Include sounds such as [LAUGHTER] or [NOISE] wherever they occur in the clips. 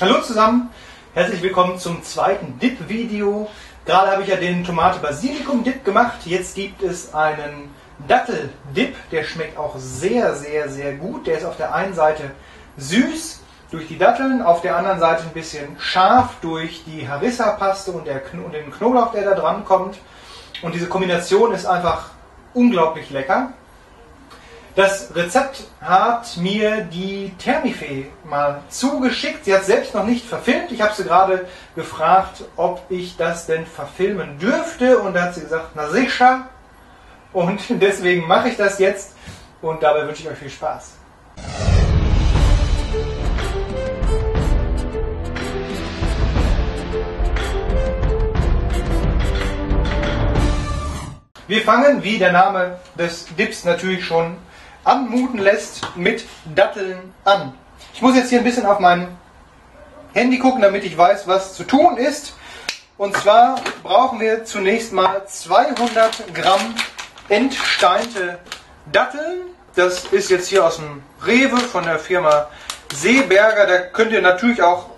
Hallo zusammen, herzlich willkommen zum zweiten Dip-Video. Gerade habe ich ja den Tomate-Basilikum-Dip gemacht. Jetzt gibt es einen Dattel-Dip, der schmeckt auch sehr, sehr, sehr gut. Der ist auf der einen Seite süß durch die Datteln, auf der anderen Seite ein bisschen scharf durch die Harissa-Paste und, und den Knoblauch, der da dran kommt. Und diese Kombination ist einfach unglaublich lecker. Das Rezept hat mir die Thermifee mal zugeschickt. Sie hat selbst noch nicht verfilmt. Ich habe sie gerade gefragt, ob ich das denn verfilmen dürfte. Und da hat sie gesagt, na sicher. Und [LAUGHS] deswegen mache ich das jetzt. Und dabei wünsche ich euch viel Spaß. Wir fangen, wie der Name des Dips natürlich schon anmuten lässt mit Datteln an. Ich muss jetzt hier ein bisschen auf mein Handy gucken, damit ich weiß, was zu tun ist. Und zwar brauchen wir zunächst mal 200 Gramm entsteinte Datteln. Das ist jetzt hier aus dem Rewe von der Firma Seeberger. Da könnt ihr natürlich auch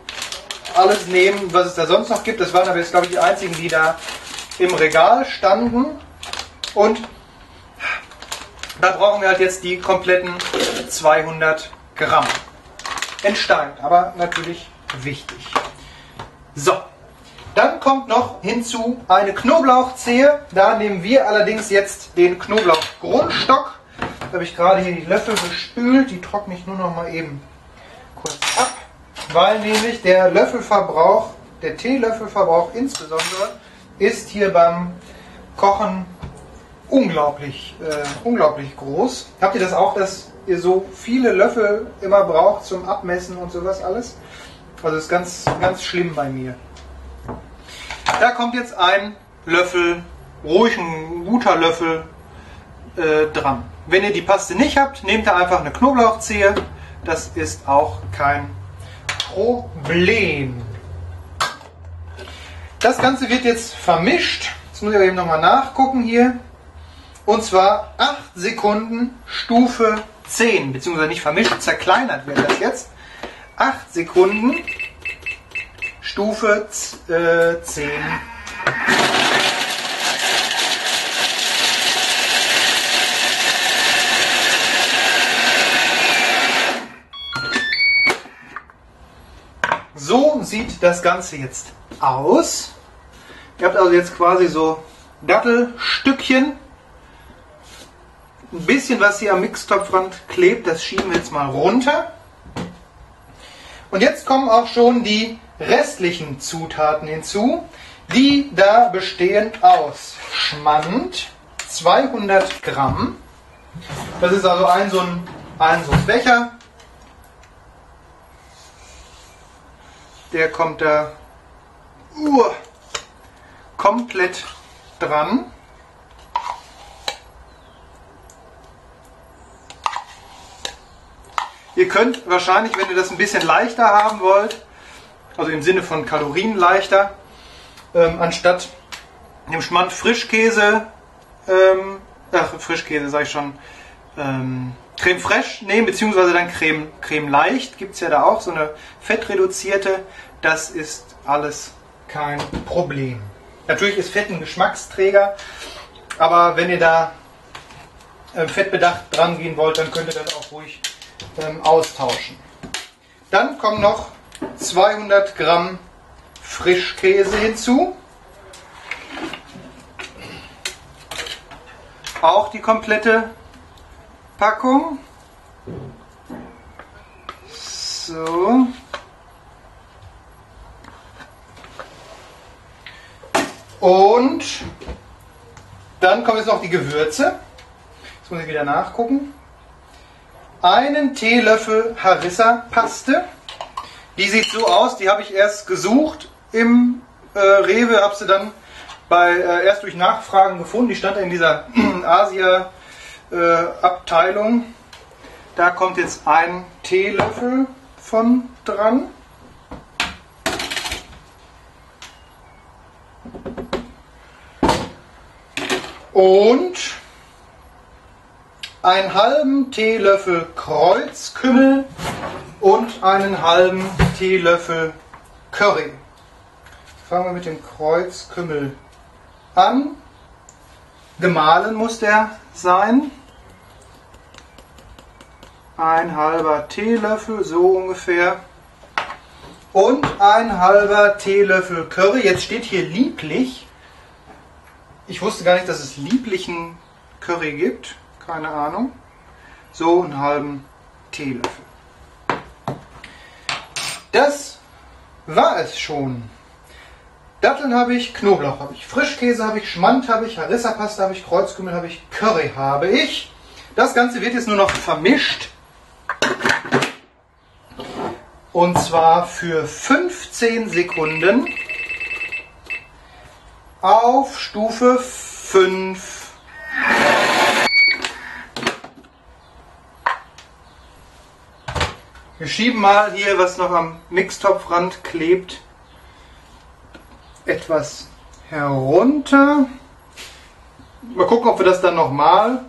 alles nehmen, was es da sonst noch gibt. Das waren aber jetzt, glaube ich, die einzigen, die da im Regal standen. Und da brauchen wir halt jetzt die kompletten 200 Gramm. Entsteint, aber natürlich wichtig. So, dann kommt noch hinzu eine Knoblauchzehe. Da nehmen wir allerdings jetzt den Knoblauchgrundstock. Da habe ich gerade hier die Löffel gespült. Die trockne ich nur noch mal eben kurz ab, weil nämlich der Löffelverbrauch, der Teelöffelverbrauch insbesondere, ist hier beim Kochen unglaublich, äh, unglaublich groß. Habt ihr das auch, dass ihr so viele Löffel immer braucht zum Abmessen und sowas alles? Also ist ganz, ganz schlimm bei mir. Da kommt jetzt ein Löffel, ruhig ein guter Löffel äh, dran. Wenn ihr die Paste nicht habt, nehmt ihr einfach eine Knoblauchzehe. Das ist auch kein Problem. Das Ganze wird jetzt vermischt. Jetzt muss ich aber eben nochmal nachgucken hier. Und zwar 8 Sekunden Stufe 10, beziehungsweise nicht vermischt, zerkleinert wird das jetzt. 8 Sekunden Stufe äh, 10. So sieht das Ganze jetzt aus. Ihr habt also jetzt quasi so Dattelstückchen ein bisschen, was hier am Mixtopfrand klebt, das schieben wir jetzt mal runter. Und jetzt kommen auch schon die restlichen Zutaten hinzu. Die da bestehen aus Schmand, 200 Gramm. Das ist also ein so ein, ein, so ein Becher. Der kommt da uh, komplett dran. Ihr könnt wahrscheinlich, wenn ihr das ein bisschen leichter haben wollt, also im Sinne von Kalorien leichter, ähm, anstatt dem Schmand Frischkäse, ähm, ach, Frischkäse sage ich schon, ähm, Creme Fraiche nehmen, beziehungsweise dann Creme, Creme Leicht, gibt es ja da auch, so eine fettreduzierte. Das ist alles kein Problem. Natürlich ist Fett ein Geschmacksträger, aber wenn ihr da äh, fettbedacht dran gehen wollt, dann könnt ihr das auch ruhig ähm, austauschen. Dann kommen noch 200 Gramm Frischkäse hinzu. Auch die komplette Packung. So. Und dann kommen jetzt noch die Gewürze. Jetzt muss ich wieder nachgucken einen Teelöffel Harissa-Paste. Die sieht so aus, die habe ich erst gesucht im äh, Rewe, habe sie dann bei, äh, erst durch Nachfragen gefunden. Die stand in dieser [CLEARS THROAT] Asia-Abteilung. Äh, da kommt jetzt ein Teelöffel von dran. Und einen halben Teelöffel Kreuzkümmel und einen halben Teelöffel Curry. Fangen wir mit dem Kreuzkümmel an. Gemahlen muss der sein. Ein halber Teelöffel, so ungefähr. Und ein halber Teelöffel Curry. Jetzt steht hier lieblich. Ich wusste gar nicht, dass es lieblichen Curry gibt. Keine Ahnung. So einen halben Teelöffel. Das war es schon. Datteln habe ich, Knoblauch habe ich, Frischkäse habe ich, Schmand habe ich, Harissa-Pasta habe ich, Kreuzkümmel habe ich, Curry habe ich. Das Ganze wird jetzt nur noch vermischt. Und zwar für 15 Sekunden auf Stufe 5. Wir schieben mal hier, was noch am Mixtopfrand klebt, etwas herunter. Mal gucken, ob wir das dann nochmal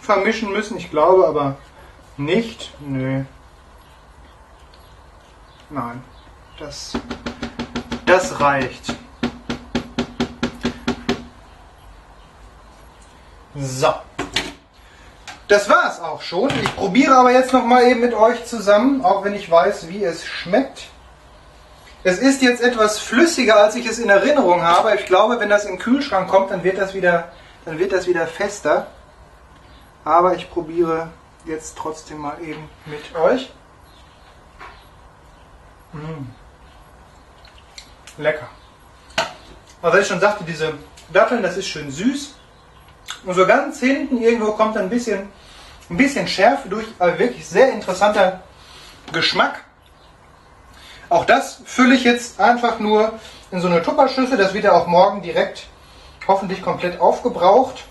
vermischen müssen. Ich glaube aber nicht. Nö. Nein. Das, das reicht. So. Das war es auch schon. Ich probiere aber jetzt noch mal eben mit euch zusammen, auch wenn ich weiß, wie es schmeckt. Es ist jetzt etwas flüssiger, als ich es in Erinnerung habe. Ich glaube, wenn das in den Kühlschrank kommt, dann wird das wieder, dann wird das wieder fester. Aber ich probiere jetzt trotzdem mal eben mit euch. Mmh. Lecker. Aber was ich schon sagte, diese Datteln, das ist schön süß. Und so ganz hinten irgendwo kommt ein bisschen, ein bisschen Schärfe durch, aber wirklich sehr interessanter Geschmack. Auch das fülle ich jetzt einfach nur in so eine Tupperschüssel. Das wird ja auch morgen direkt hoffentlich komplett aufgebraucht.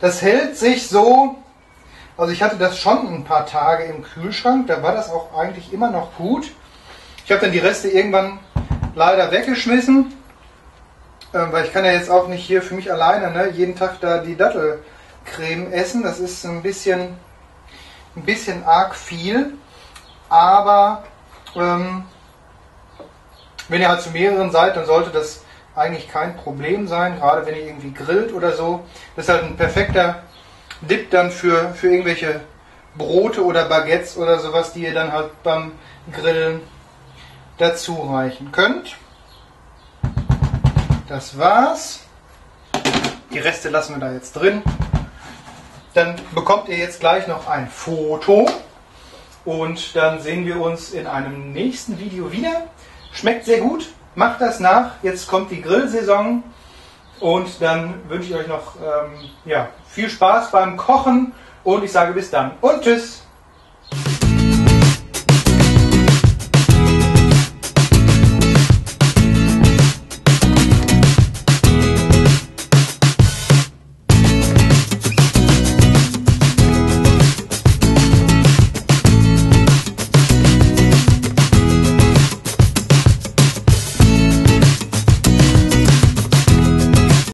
Das hält sich so, also ich hatte das schon ein paar Tage im Kühlschrank, da war das auch eigentlich immer noch gut. Ich habe dann die Reste irgendwann leider weggeschmissen ähm, weil ich kann ja jetzt auch nicht hier für mich alleine ne, jeden Tag da die Dattelcreme essen. Das ist ein bisschen, ein bisschen arg viel. Aber ähm, wenn ihr halt zu mehreren seid, dann sollte das eigentlich kein Problem sein, gerade wenn ihr irgendwie grillt oder so. Das ist halt ein perfekter Dip dann für, für irgendwelche Brote oder Baguettes oder sowas, die ihr dann halt beim Grillen dazu reichen könnt. Das war's. Die Reste lassen wir da jetzt drin. Dann bekommt ihr jetzt gleich noch ein Foto und dann sehen wir uns in einem nächsten Video wieder. Schmeckt sehr gut, macht das nach. Jetzt kommt die Grillsaison und dann wünsche ich euch noch ähm, ja, viel Spaß beim Kochen und ich sage bis dann und tschüss.